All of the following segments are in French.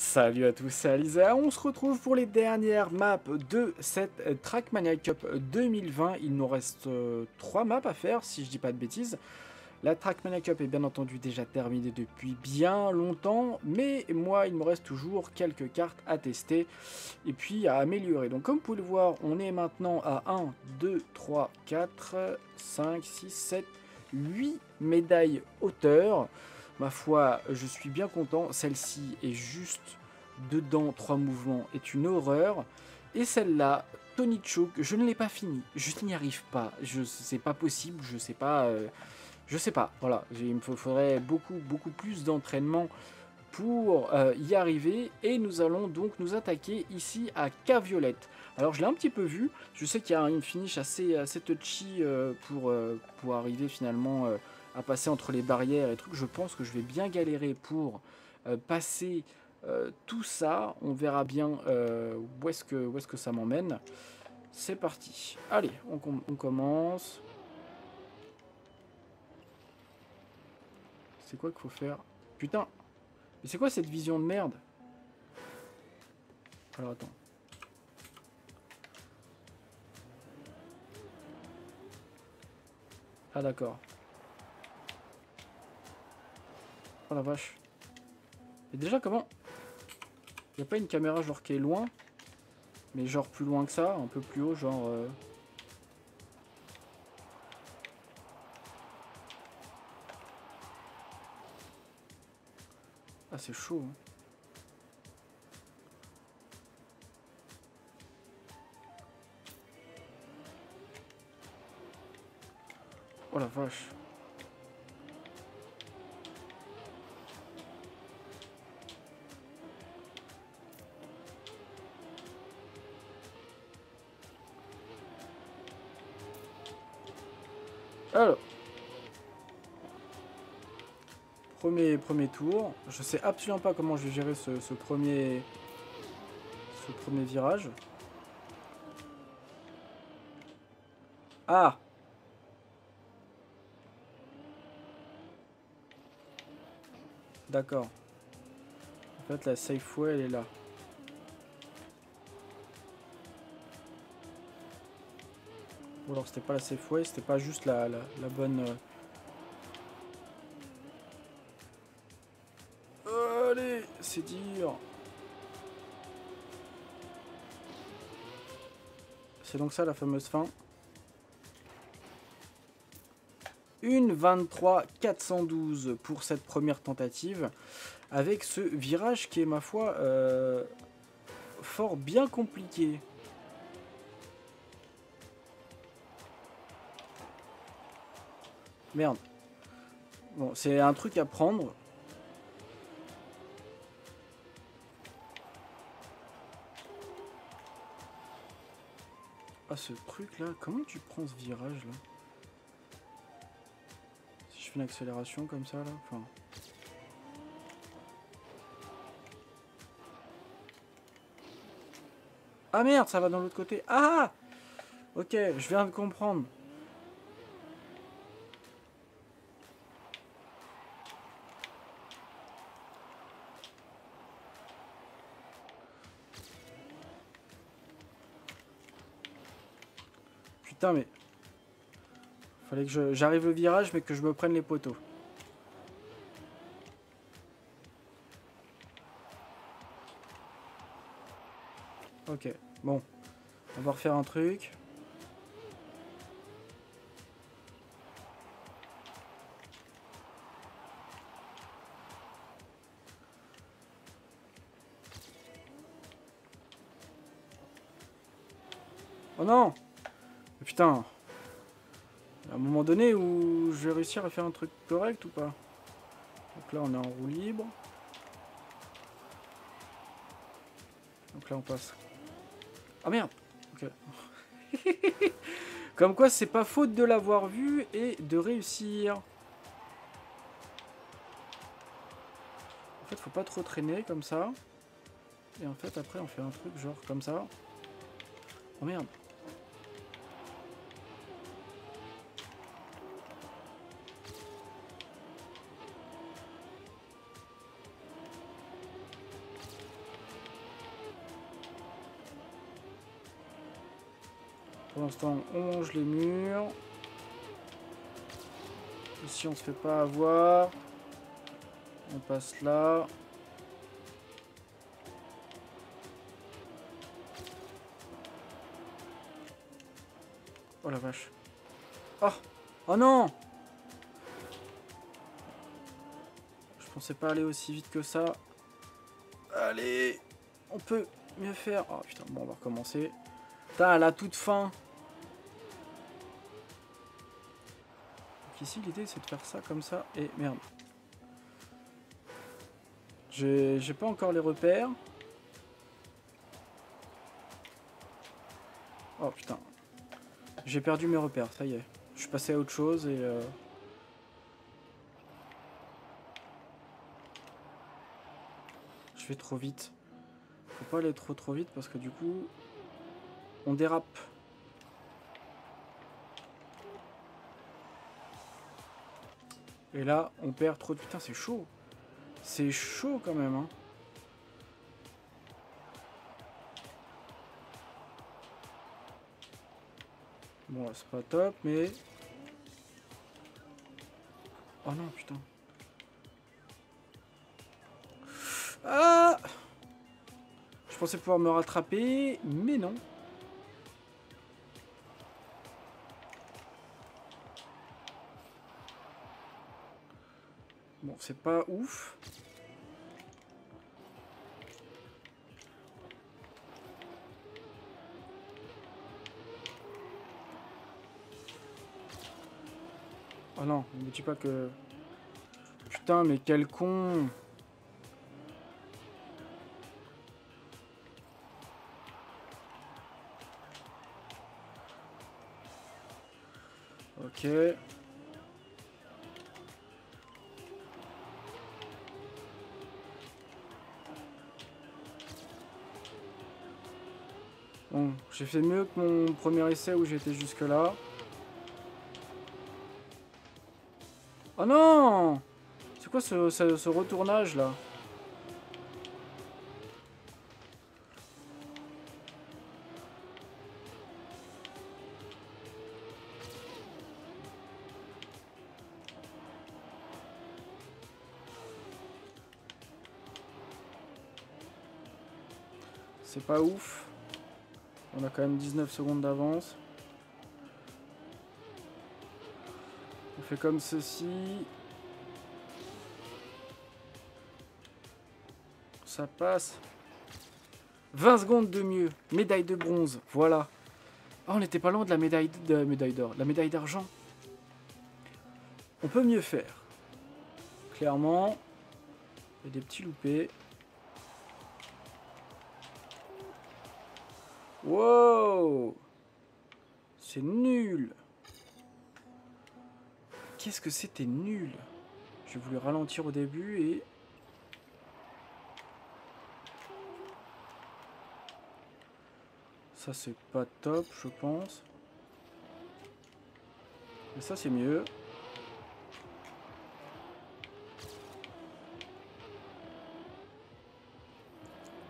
Salut à tous, c'est Alisa. On se retrouve pour les dernières maps de cette Trackmania Cup 2020. Il nous reste 3 euh, maps à faire, si je dis pas de bêtises. La Trackmania Cup est bien entendu déjà terminée depuis bien longtemps, mais moi il me reste toujours quelques cartes à tester et puis à améliorer. Donc comme vous pouvez le voir, on est maintenant à 1, 2, 3, 4, 5, 6, 7, 8 médailles hauteur. Ma foi, je suis bien content. Celle-ci est juste dedans, trois mouvements, est une horreur. Et celle-là, Tony Choke, je ne l'ai pas fini. Je n'y arrive pas. Je c'est pas possible. Je sais pas. Euh, je sais pas. Voilà. Il me faudrait beaucoup, beaucoup plus d'entraînement pour euh, y arriver. Et nous allons donc nous attaquer ici à K-Violette. Alors je l'ai un petit peu vu. Je sais qu'il y a une finish assez, assez touchy euh, pour arriver finalement à passer entre les barrières et trucs. Je pense que je vais bien galérer pour euh, passer euh, tout ça. On verra bien euh, où est-ce que, est que ça m'emmène. C'est parti. Allez, on, on commence. C'est quoi qu'il faut faire? Putain Mais c'est quoi cette vision de merde? Alors attends. Ah d'accord. Oh la vache. Et déjà comment? N'y a pas une caméra genre qui est loin? Mais genre plus loin que ça, un peu plus haut, genre... Euh. Ah c'est chaud. Hein. Oh la vache. Alors. Premier, premier tour. Je sais absolument pas comment je vais gérer ce, premier, ce premier virage. Ah D'accord. En fait, la safe way, elle est là. Ou alors c'était pas la safe way, c'était pas juste la, bonne... Euh, allez, c'est dur. C'est donc ça la fameuse fin. Une 23 412 pour cette première tentative avec ce virage qui est ma foi euh, fort bien compliqué. Merde. Bon, c'est un truc à prendre. Ah, ce truc là, comment tu prends ce virage là Si je fais une accélération comme ça là, enfin... Ah merde, ça va dans l'autre côté. Ah Ok, je viens de comprendre. Mais... Fallait que j'arrive au virage, mais que je me prenne les poteaux. Ok, bon. On va refaire un truc. Oh non À un moment donné où je vais réussir à faire un truc correct ou pas? Donc là on est en roue libre. Donc là on passe. Ah merde Ok. Comme quoi c'est pas faute de l'avoir vu et de réussir. En fait faut pas trop traîner comme ça. Et en fait après on fait un truc genre comme ça. Oh merde Pour l'instant, on longe les murs. Ici, on se fait pas avoir. On passe là. Oh la vache. Oh Oh non Je pensais pas aller aussi vite que ça. Allez On peut mieux faire. Oh putain, bon on va recommencer. Putain, la toute fin. Ici l'idée c'est de faire ça comme ça. Et merde. J'ai pas encore les repères. Oh putain. J'ai perdu mes repères, ça y est. Je suis passé à autre chose et... Euh... Je vais trop vite. Faut pas aller trop trop vite parce que du coup... On dérape. Et là, on perd trop de... Putain, c'est chaud. C'est chaud quand même, hein. Bon, c'est pas top, mais... Oh non, putain. Ah Je pensais pouvoir me rattraper, mais non. C'est pas ouf. Oh non, ne me dis pas que... Putain, mais quel con. J'ai fait mieux que mon premier essai où j'étais jusque là. Oh non C'est quoi ce, ce, retournage là? C'est pas ouf. On a quand même 19 secondes d'avance. fait comme ceci. Ça passe. 20 secondes de mieux. Médaille de bronze. Voilà. Oh, on n'était pas loin de la médaille de médaille d'or. La médaille d'argent. On peut mieux faire. Clairement. Il y a des petits loupés. Wow C'est nul Qu'est-ce que c'était nul? J'ai voulu ralentir au début et... Ça c'est pas top je pense. Mais ça c'est mieux.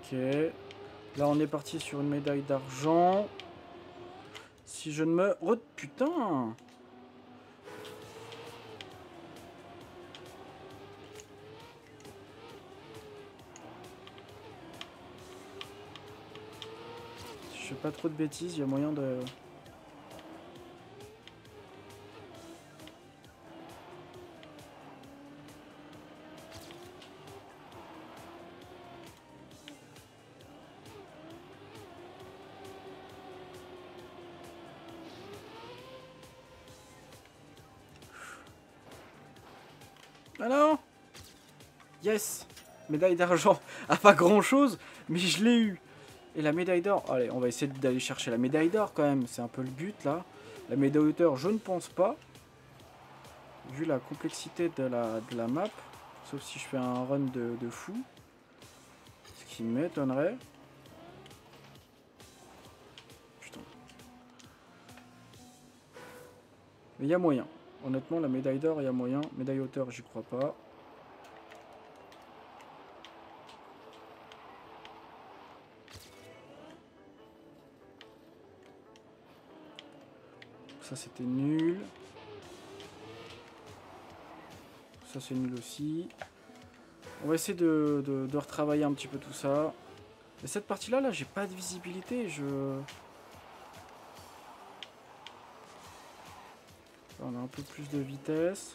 Ok. Là on est parti sur une médaille d'argent. Si je ne me... Oh putain pas trop de bêtises, il y a moyen de... Non Yes Médaille d'argent. Ah, pas grand chose, mais je l'ai eu. Et la médaille d'or, allez, on va essayer d'aller chercher la médaille d'or quand même, c'est un peu le but là. La médaille d'auteur, je ne pense pas. Vu la complexité de la, de la map, sauf si je fais un run de, de fou. Ce qui m'étonnerait. Putain. Mais il y a moyen. Honnêtement, la médaille d'or, il y a moyen. Médaille hauteur, j'y crois pas. ça c'était nul. Ça c'est nul aussi. On va essayer de, retravailler un petit peu tout ça. Et cette partie-là, là, j'ai pas de visibilité. Je... On a un peu plus de vitesse.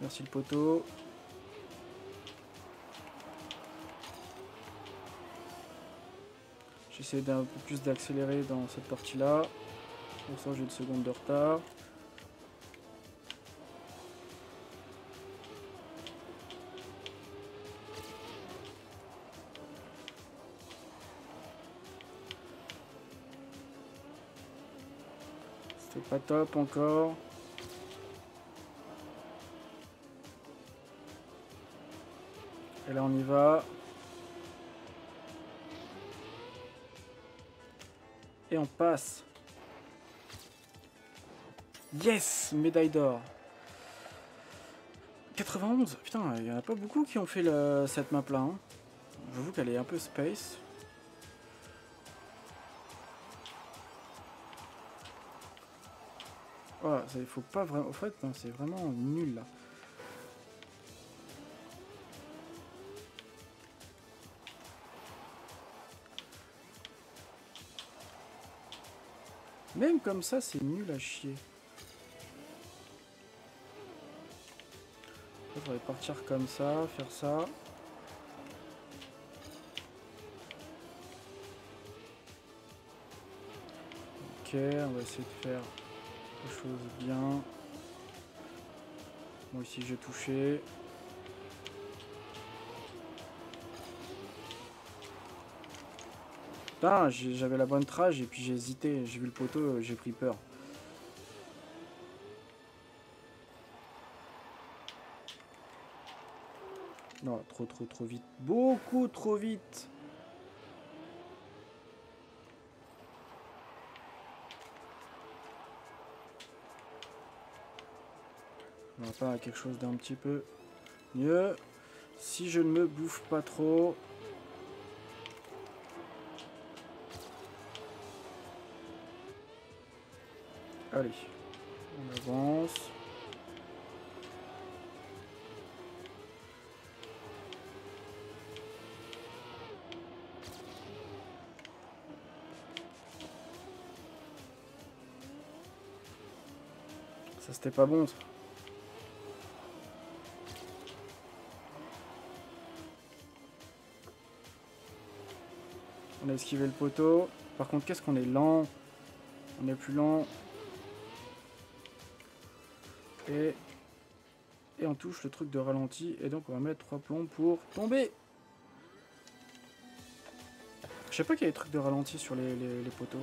Merci le poteau. J'essaie d'un peu plus d'accélérer dans cette partie-là. Pour ça, j'ai une seconde de retard. C'était pas top encore. Et là on y va. Et on passe. Yes Médaille d'or. 91 Putain, il n'y en a pas beaucoup qui ont fait cette map là. Hein. J'avoue qu'elle est un peu space. Il faut pas vraiment... En fait, c'est vraiment nul là. Même comme ça, c'est nul à chier. On va partir comme ça, faire ça. Ok, on va essayer de faire les choses bien. Moi ici j'ai touché. Putain, j'avais la bonne trage et puis j'ai hésité. J'ai vu le poteau, j'ai pris peur. Non, trop trop trop vite. Beaucoup trop vite. On va pas quelque chose d'un petit peu mieux. Si je ne me bouffe pas trop. Allez, on avance. Ça c'était pas bon. Esquivé le poteau. Par contre, qu'est-ce qu'on est lent On est plus lent. Et, et on touche le truc de ralenti. Et donc on va mettre trois plombs pour tomber. Je sais pas qu'il y a des trucs de ralenti sur les, poteaux.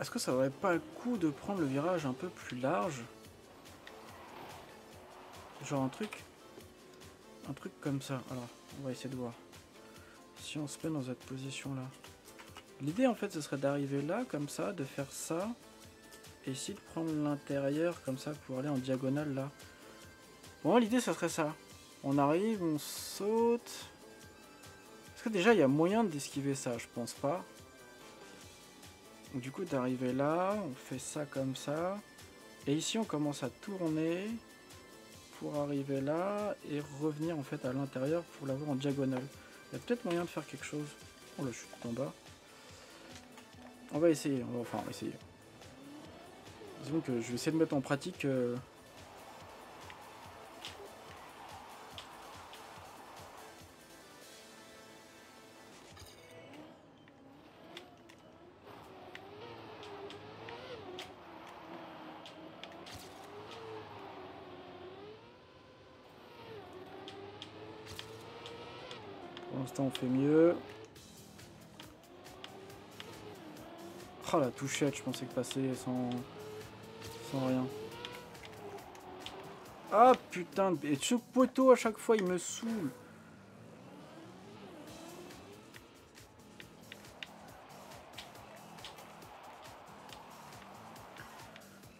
Est-ce que ça aurait pas le coup de prendre le virage un peu plus large? Genre un truc Un truc comme ça. Alors, on va essayer de voir si on se met dans cette position là. L'idée en fait ce serait d'arriver là comme ça, de faire ça, et ici de prendre l'intérieur comme ça pour aller en diagonale là. Bon l'idée ça serait ça. On arrive, on saute. Est-ce que déjà il y a moyen d'esquiver ça? Je pense pas. du coup d'arriver là, on fait ça comme ça. Et ici on commence à tourner arriver là et revenir en fait à l'intérieur pour l'avoir en diagonale. Il y a peut-être moyen de faire quelque chose. Oh là, je suis tout en bas. On va essayer, enfin, essayer. Disons que je vais essayer de mettre en pratique... Euh, on fait mieux. Oh la touchette, je pensais que passer sans, sans rien. Ah putain, et ce poteau à chaque fois il me saoule.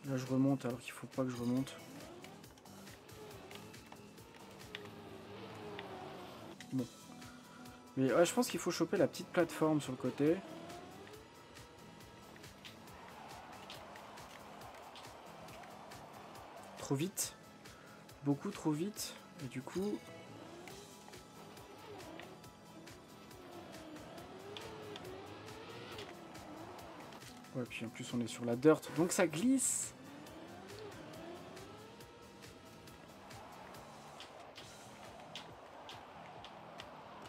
Là je remonte alors qu'il faut pas que je remonte. Mais ouais, je pense qu'il faut choper la petite plateforme sur le côté. Trop vite. Beaucoup trop vite. Et du coup... Ouais, puis en plus on est sur la dirt, donc ça glisse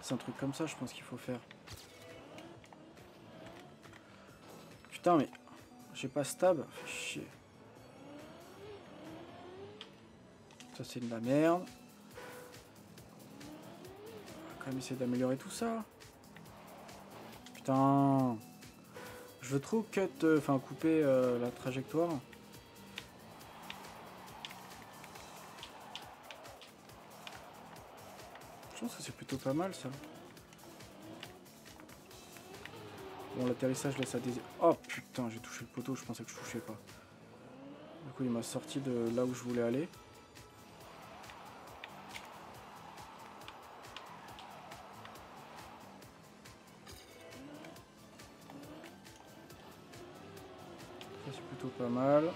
C'est un truc comme ça, je pense qu'il faut faire. Putain, mais j'ai pas stab. Chier. Ça, c'est de la merde. On va quand même essayer d'améliorer tout ça. Putain. Je veux trop cut, euh, enfin couper euh, la trajectoire. Plutôt pas mal ça. Bon, l'atterrissage laisse à désirer. Oh putain, j'ai touché le poteau, je pensais que je touchais pas. Du coup, il m'a sorti de là où je voulais aller. Ça, c'est plutôt pas mal.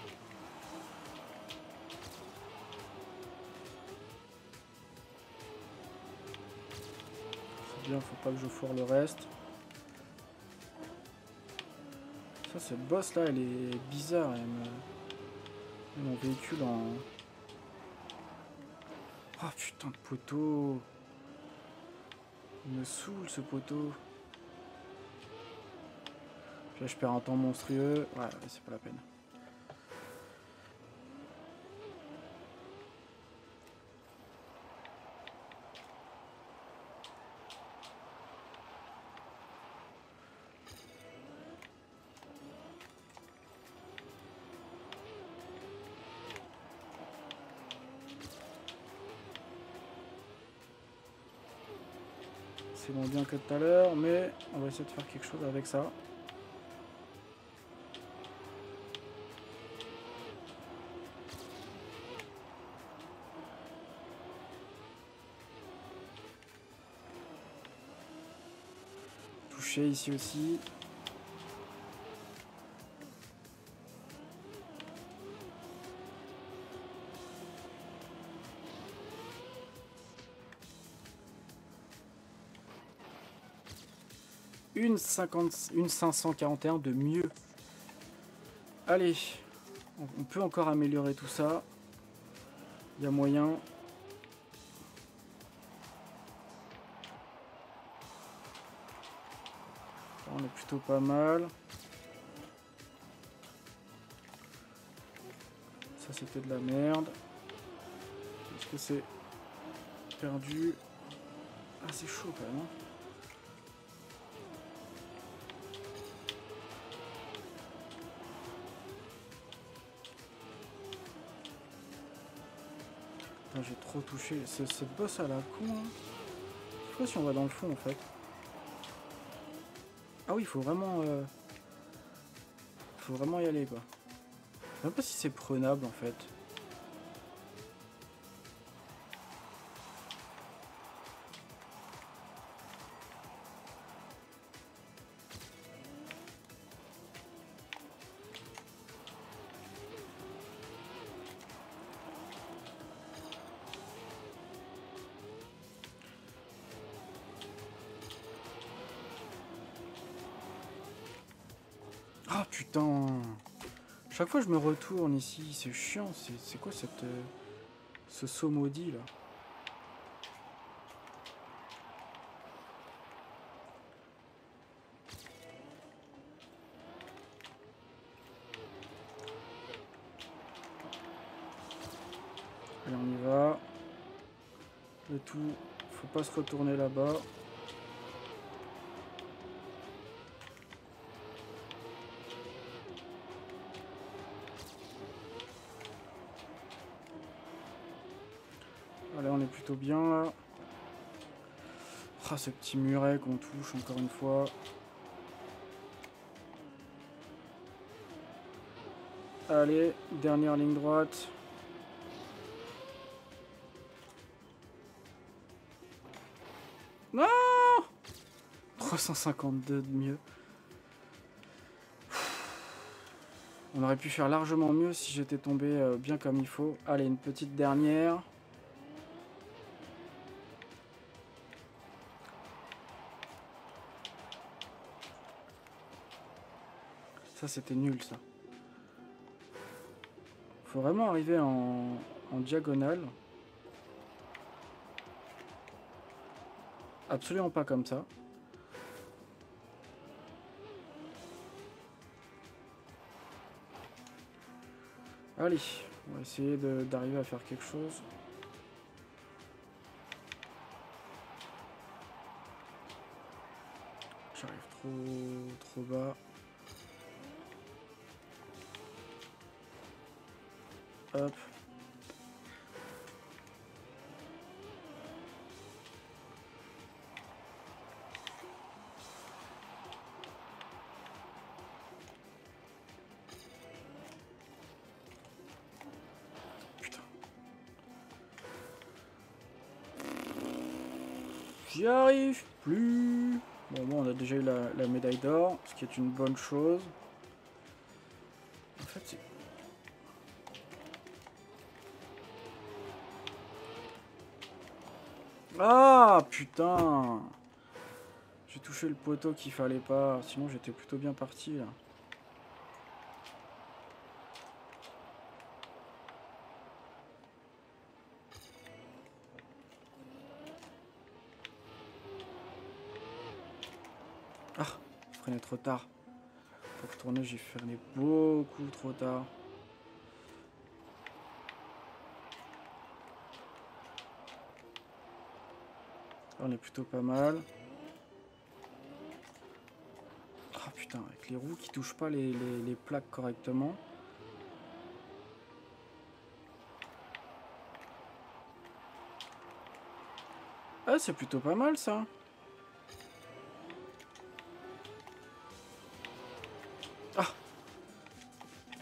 Faut pas que je foire le reste. Ça, cette boss là, elle est bizarre. Elle me... Mon véhicule en. Oh putain de poteau. Il me saoule ce poteau. là, je perds un temps monstrueux. Ouais, c'est pas la peine. Moins bien que tout à l'heure, mais on va essayer de faire quelque chose avec ça. Toucher ici aussi. Une, 50, une 541 de mieux. Allez, on peut encore améliorer tout ça. Il y a moyen. On est plutôt pas mal. Ça c'était de la merde. Est-ce que c'est perdu? Ah c'est chaud quand même. J'ai trop touché. Cette boss à la con. Hein. Je sais pas si on va dans le fond en fait. Ah oui, il faut vraiment... Euh... faut vraiment y aller quoi. Je sais même pas si c'est prenable en fait. Chaque fois je me retourne ici, c'est chiant, c'est quoi cette... Euh, ce saut maudit là? Allez on y va. Le tout, faut pas se retourner là-bas. Bien là. Ah, ce petit muret qu'on touche encore une fois. Allez, dernière ligne droite. Non 352 de mieux. On aurait pu faire largement mieux si j'étais tombé euh, bien comme il faut. Allez, une petite dernière. C'était nul, ça. Faut vraiment arriver en, en diagonale. Absolument pas comme ça. Allez, on va essayer d'arriver à faire quelque chose. J'arrive trop, trop bas. J'y arrive plus. Bon, on a déjà eu la, médaille d'or, ce qui est une bonne chose. Putain J'ai touché le poteau qu'il fallait pas, sinon j'étais plutôt bien parti, là. trop tard. Pour tourner, j'ai fermé beaucoup trop tard. On est plutôt pas mal. Ah putain, avec les roues qui touchent pas les, les plaques correctement. Ah, c'est plutôt pas mal ça.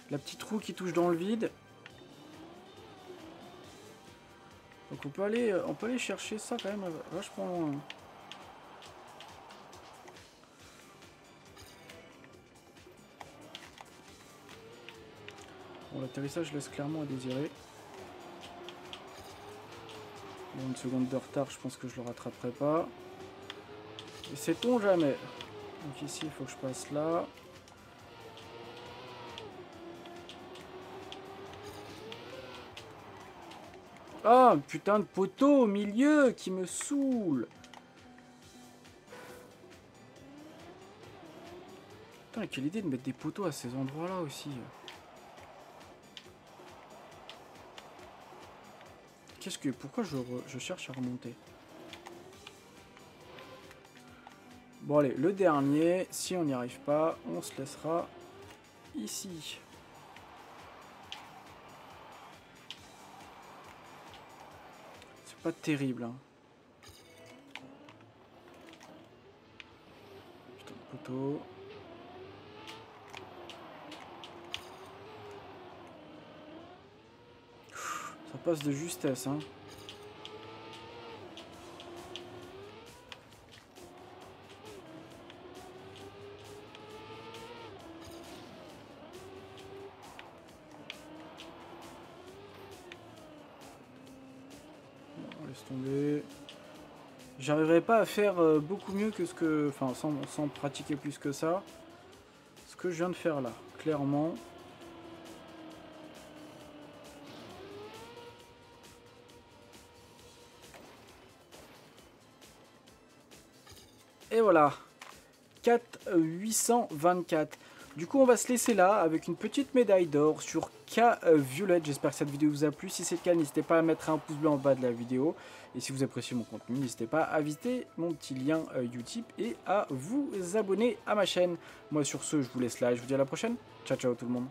La petite roue qui touche dans le vide. Donc on peut aller, on peut aller chercher ça quand même vachement loin. Bon, l'atterrissage laisse clairement à désirer. Une seconde de retard, je pense que je le rattraperai pas. Et sait-on jamais Donc ici, il faut que je passe là. Oh, putain de poteau au milieu qui me saoule. Putain, quelle idée de mettre des poteaux à ces endroits-là aussi. Qu'est-ce que... Pourquoi je, je cherche à remonter? Bon allez, le dernier, si on n'y arrive pas, on se laissera ici. Pas terrible. Hein. Poteau. Ça passe de justesse, hein. Tomber. J'arriverai pas à faire euh, beaucoup mieux que ce que... Enfin, sans, sans pratiquer plus que ça. Ce que je viens de faire là, clairement. Et voilà. 4 824. Du coup, on va se laisser là avec une petite médaille d'or sur K Violet. J'espère que cette vidéo vous a plu. Si c'est le cas, n'hésitez pas à mettre un pouce bleu en bas de la vidéo. Et si vous appréciez mon contenu, n'hésitez pas à visiter mon petit lien euh, YouTube et à vous abonner à ma chaîne. Moi, sur ce, je vous laisse là et je vous dis à la prochaine. Ciao, ciao tout le monde.